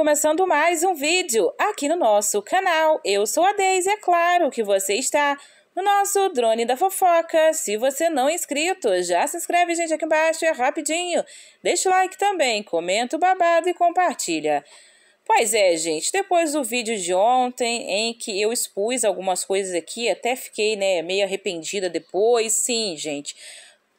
começando mais um vídeo aqui no nosso canal. Eu sou a Deise, é claro que você está no nosso Drone da Fofoca. Se você não é inscrito, já se inscreve, gente, aqui embaixo, é rapidinho. Deixa o like também, comenta o babado e compartilha. Pois é, gente, depois do vídeo de ontem, em que eu expus algumas coisas aqui, até fiquei, né, meio arrependida depois, sim, gente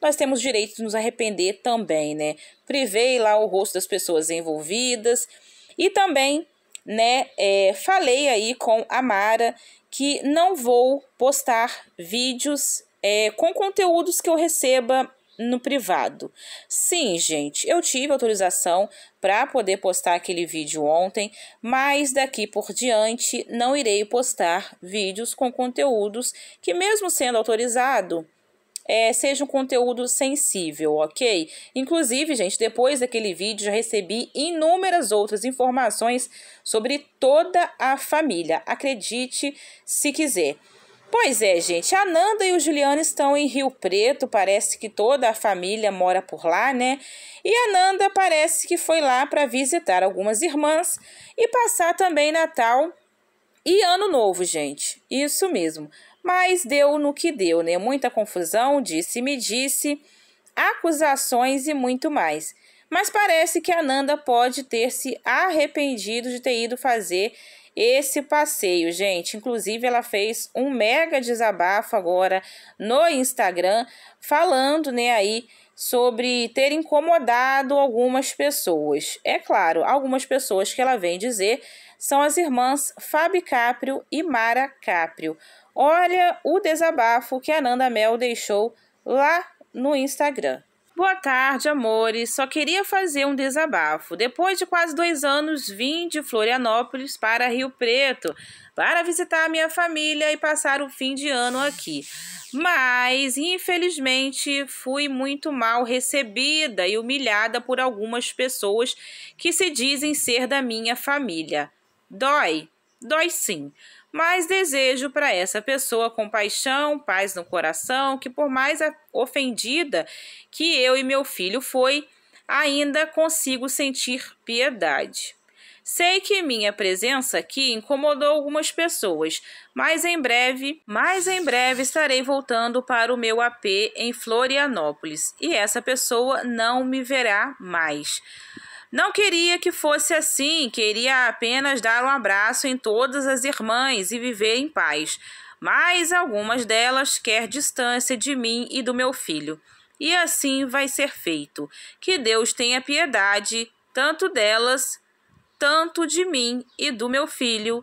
nós temos direito de nos arrepender também, né? Privei lá o rosto das pessoas envolvidas e também, né, é, falei aí com a Mara que não vou postar vídeos é, com conteúdos que eu receba no privado. Sim, gente, eu tive autorização para poder postar aquele vídeo ontem, mas daqui por diante não irei postar vídeos com conteúdos que, mesmo sendo autorizado, é, seja um conteúdo sensível, ok? Inclusive, gente, depois daquele vídeo já recebi inúmeras outras informações sobre toda a família. Acredite se quiser. Pois é, gente, a Nanda e o Juliano estão em Rio Preto, parece que toda a família mora por lá, né? E a Nanda parece que foi lá para visitar algumas irmãs e passar também Natal e Ano Novo, gente. Isso mesmo. Mas deu no que deu, né? Muita confusão, disse-me disse, acusações e muito mais. Mas parece que a Nanda pode ter se arrependido de ter ido fazer esse passeio, gente. Inclusive, ela fez um mega desabafo agora no Instagram, falando, né, aí sobre ter incomodado algumas pessoas. É claro, algumas pessoas que ela vem dizer são as irmãs Fabi Caprio e Mara Caprio. Olha o desabafo que a Nanda Mel deixou lá no Instagram. Boa tarde, amores. Só queria fazer um desabafo. Depois de quase dois anos, vim de Florianópolis para Rio Preto para visitar a minha família e passar o fim de ano aqui. Mas, infelizmente, fui muito mal recebida e humilhada por algumas pessoas que se dizem ser da minha família. Dói? Dói sim mas desejo para essa pessoa compaixão, paz no coração, que por mais ofendida que eu e meu filho foi, ainda consigo sentir piedade. Sei que minha presença aqui incomodou algumas pessoas, mas em breve, mais em breve estarei voltando para o meu AP em Florianópolis e essa pessoa não me verá mais. Não queria que fosse assim, queria apenas dar um abraço em todas as irmãs e viver em paz. Mas algumas delas quer distância de mim e do meu filho. E assim vai ser feito. Que Deus tenha piedade, tanto delas, tanto de mim e do meu filho.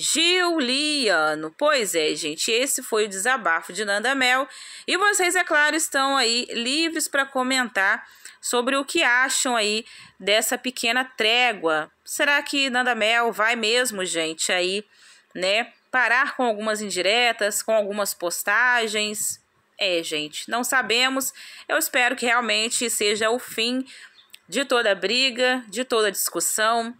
Giuliano. Pois é, gente, esse foi o desabafo de Nanda Mel. E vocês, é claro, estão aí livres para comentar sobre o que acham aí dessa pequena trégua. Será que Nanda Mel vai mesmo, gente, aí, né, parar com algumas indiretas, com algumas postagens? É, gente, não sabemos. Eu espero que realmente seja o fim de toda briga, de toda discussão,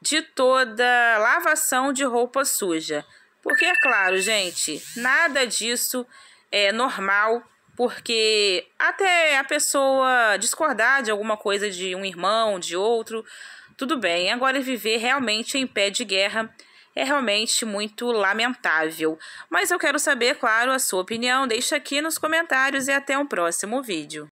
de toda lavação de roupa suja. Porque, é claro, gente, nada disso é normal porque até a pessoa discordar de alguma coisa de um irmão, de outro, tudo bem. Agora, viver realmente em pé de guerra é realmente muito lamentável. Mas eu quero saber, claro, a sua opinião. Deixa aqui nos comentários e até um próximo vídeo.